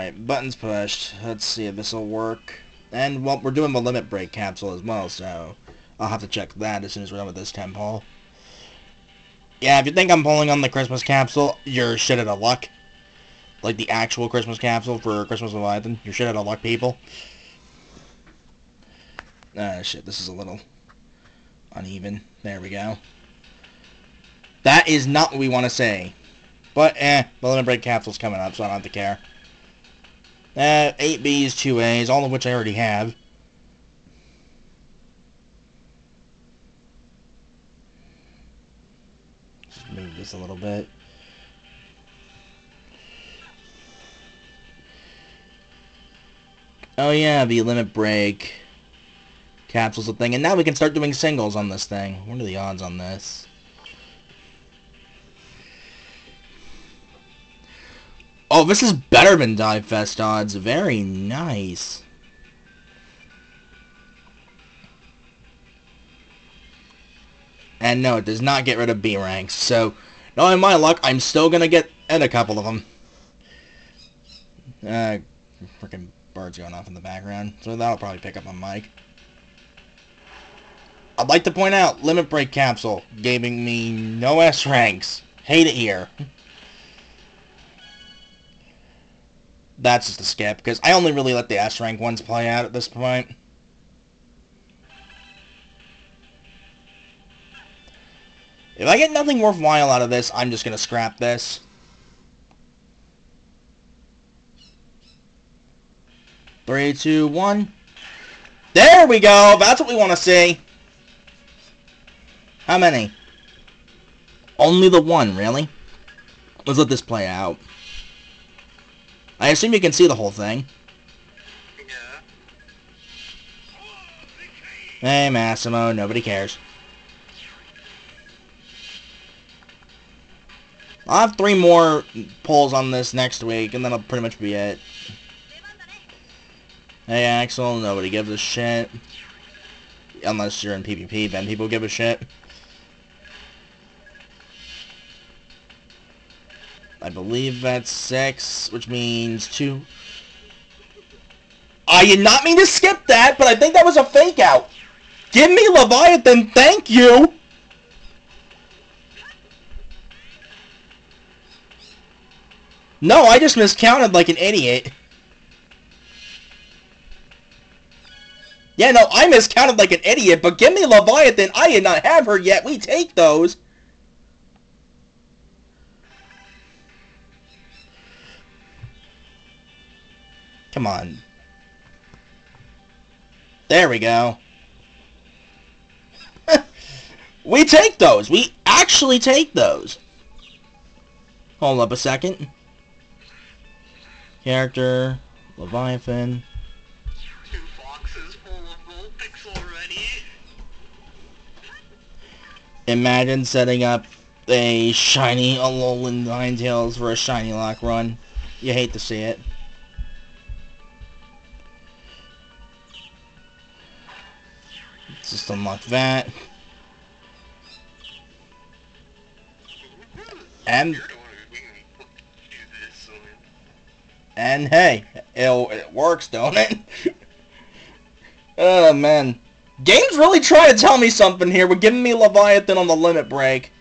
Alright, buttons pushed. Let's see if this will work. And, well, we're doing the limit break capsule as well, so I'll have to check that as soon as we're done with this temple. Yeah, if you think I'm pulling on the Christmas capsule, you're shit out of luck. Like the actual Christmas capsule for Christmas Leviathan. You're shit out of luck, people. Ah, shit, this is a little uneven. There we go. That is not what we want to say. But, eh, the limit break capsule's coming up, so I don't have to care. Uh, 8 Bs, 2 As, all of which I already have. Just move this a little bit. Oh yeah, the limit break capsule's a thing. And now we can start doing singles on this thing. What are the odds on this? Oh, this is better than Dive Fest odds. Very nice. And no, it does not get rid of B ranks. So, knowing my luck, I'm still going to get in a couple of them. Uh, freaking birds going off in the background. So that'll probably pick up on mic. I'd like to point out, Limit Break Capsule, giving me no S ranks. Hate it here. that's just a skip, because I only really let the S rank ones play out at this point. If I get nothing worthwhile out of this, I'm just going to scrap this. Three, two, one. There we go! That's what we want to see! How many? Only the one, really? Let's let this play out. I assume you can see the whole thing. Yeah. Hey, Massimo, nobody cares. I'll have three more polls on this next week, and that'll pretty much be it. Hey, Axl, nobody gives a shit. Unless you're in PvP, then people give a shit. I believe that's six, which means two. I did not mean to skip that, but I think that was a fake out. Give me Leviathan, thank you! No, I just miscounted like an idiot. Yeah, no, I miscounted like an idiot, but give me Leviathan. I did not have her yet. We take those. Come on. There we go. we take those. We actually take those. Hold up a second. Character, Leviathan. Two boxes full of gold already. Imagine setting up a shiny Alolan Ninetales for a shiny lock run. You hate to see it. Just unlock that. And and hey, it, it works, don't it? oh man, game's really trying to tell me something here. We're giving me Leviathan on the limit break.